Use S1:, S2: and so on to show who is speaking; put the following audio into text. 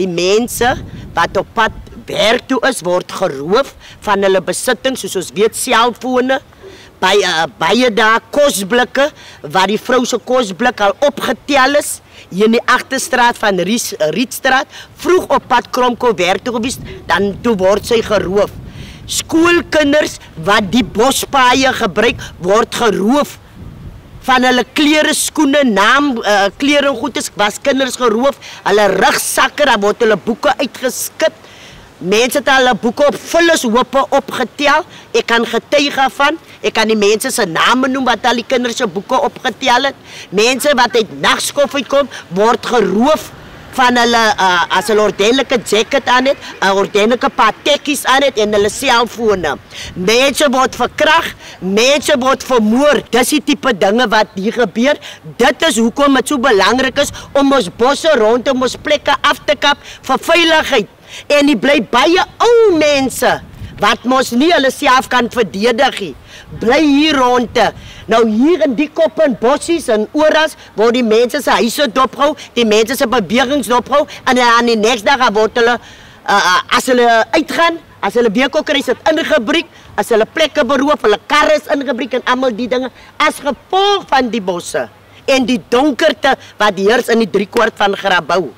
S1: Die mense wat op pad werk toe is, word geroof van hulle besittings, soos ons weet selfone, by uh, baie daar kosblikke waar die vrou se kosblik al opgetel is hier in die agterstraat van Ries, Rietstraat, vroeg op pad Kromko werk toe gewees, dan toe word sy geroof. Skoolkinders wat die bospaaie gebruik, word geroof van hulle klere, skoene, naam, uh, klere en goedes was kinders geroof. Hulle rugsakke, daar word hulle boeke uitgeskit. Mense het hulle boeke op vullis hoope opgetel. Ek kan getuig van. Ek kan die mense se name noem wat al die kinders se boeke opgetel het. Mense wat uit nagskof uitkom, word geroof van hulle uh, as hulle ordentlike jacket aan het, 'n ordentlike paar tekkies aan het en hulle selfone. Mense word verkrag, mense word vermoor. Dis die tipe dinge wat hier gebeur. Dit is hoekom dit so belangrik is om ons bosse rondom ons plekke af te kap vir veiligheid. En die bly baie ou mense wat mos nie hulle self kan verdedig nie. Bly hier rondte. Nou hier in die kop en bossies en oras word die mense se huise dophou, die mense se bewegings dophou en dan aan die nächste dag word hulle uh, uh, as hulle uitgaan, as hulle weer kry sit ingebreek, as hulle plekke beroof, hulle karre is ingebreek en almal die dinge as gevolg van die bosse en die donkerte wat heers in die driekwart van Grabouw.